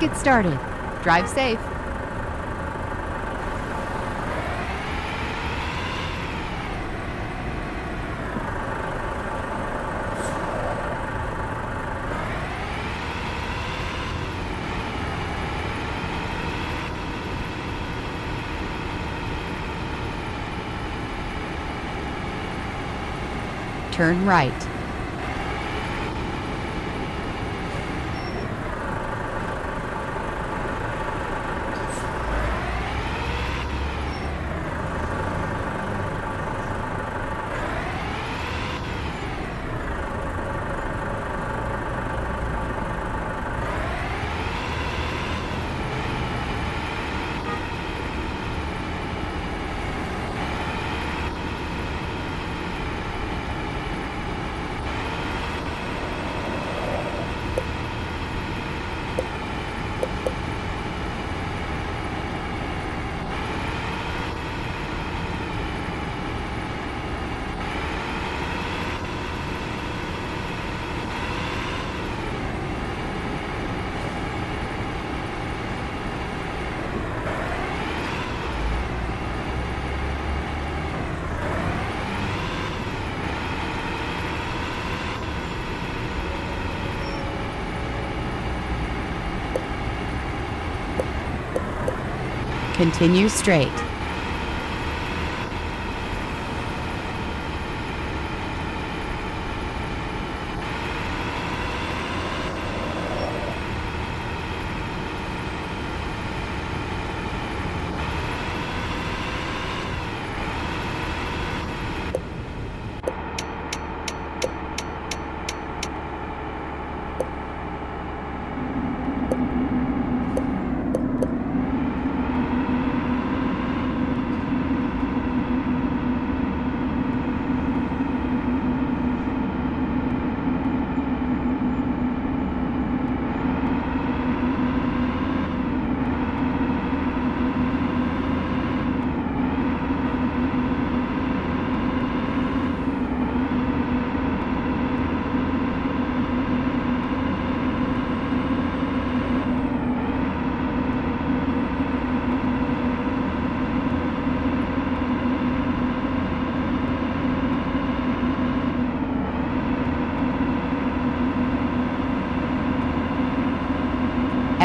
Get started. Drive safe. Turn right. Continue straight.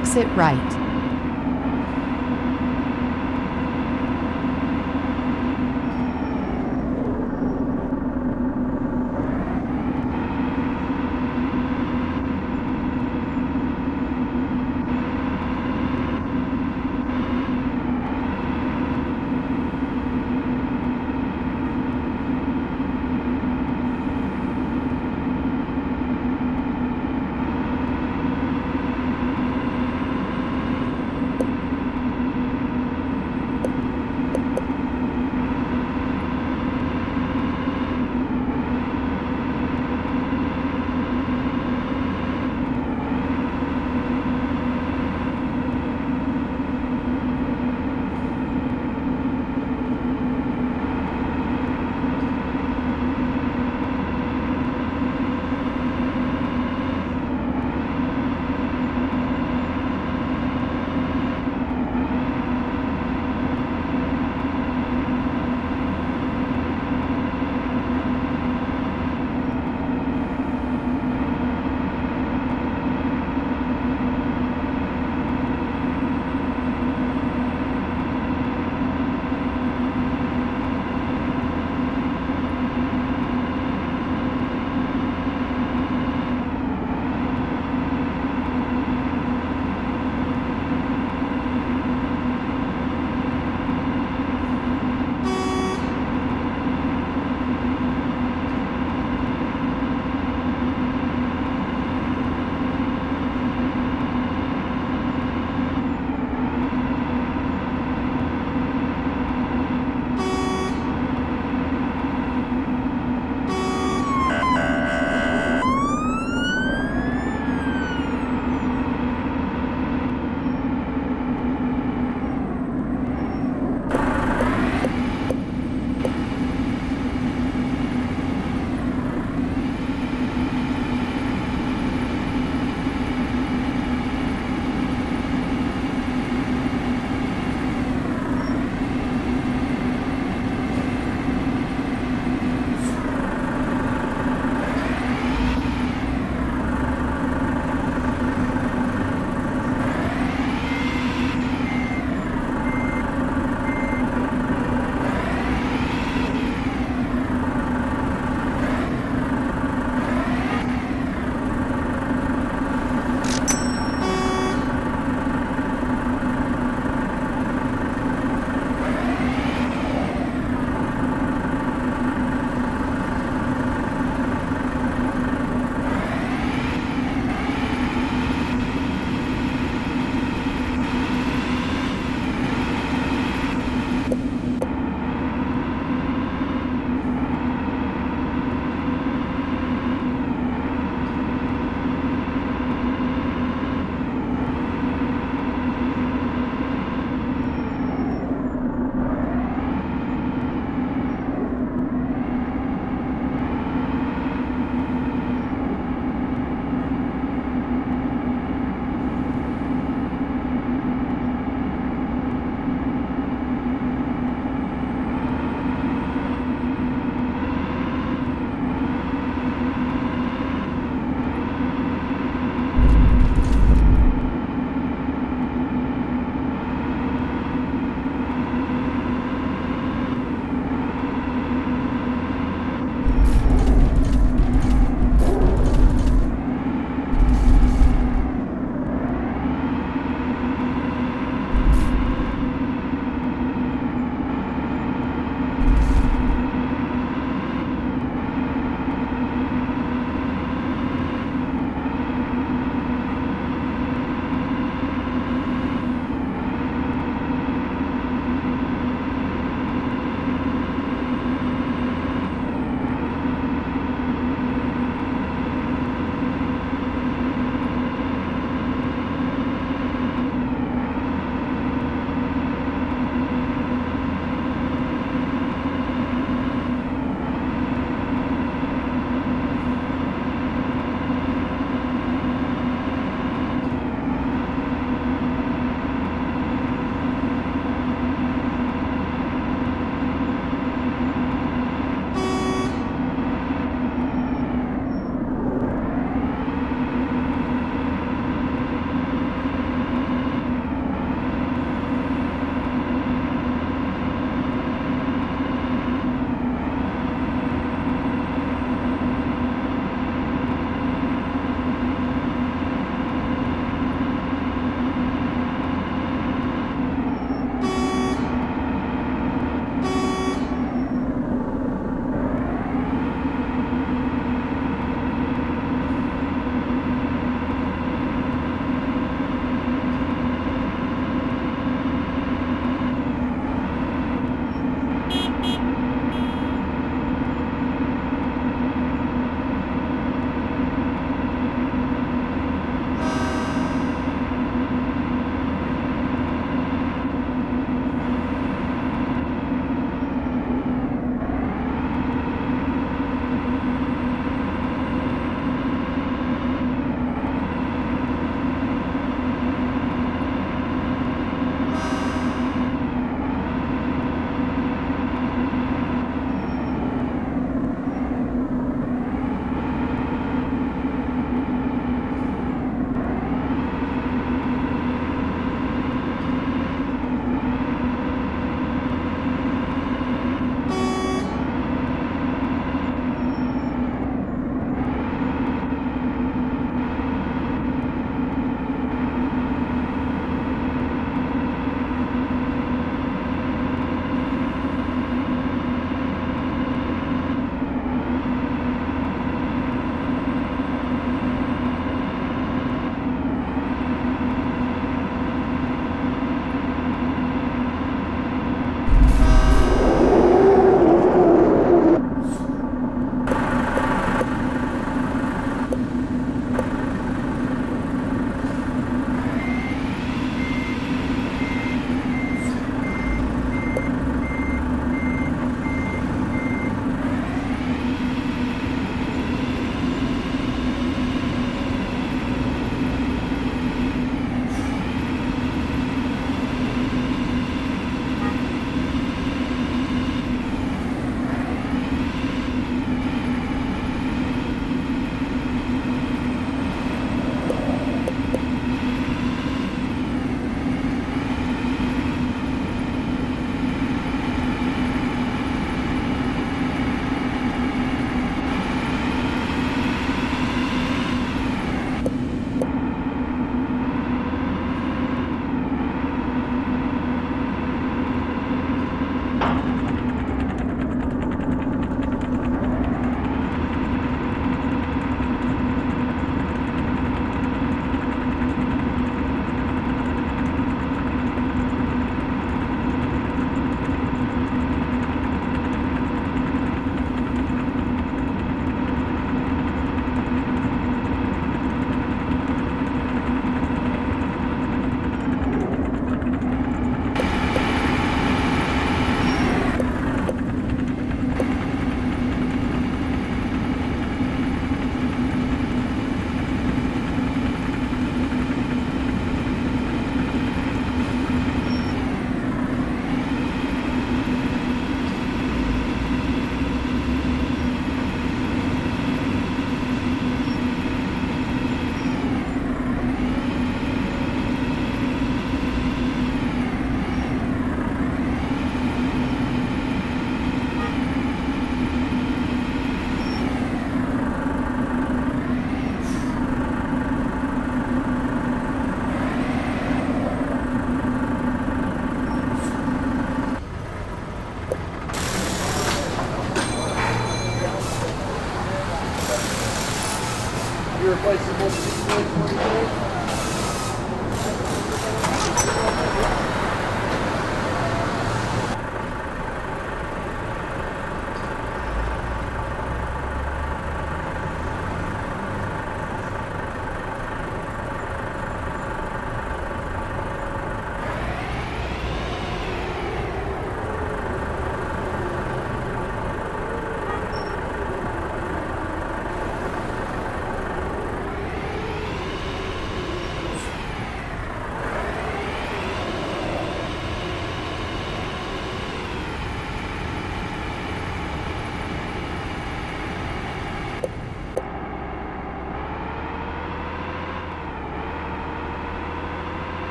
Exit right.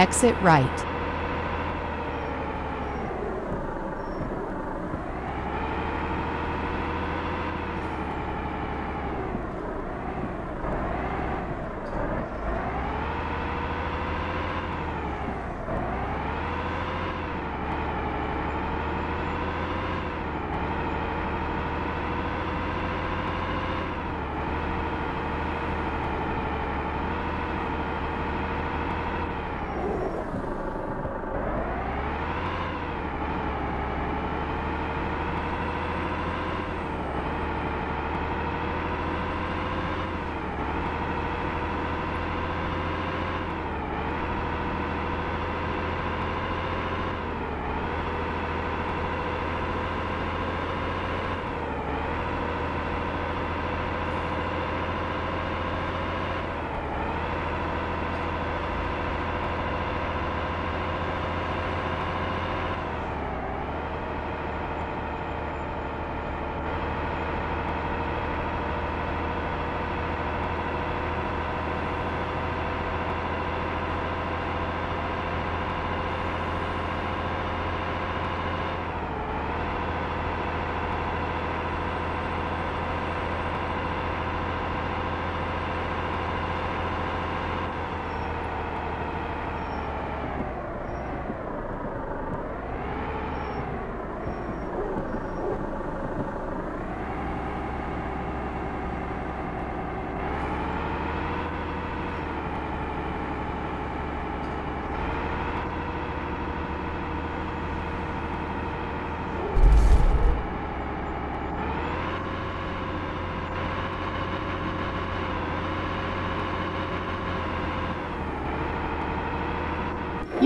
Exit right.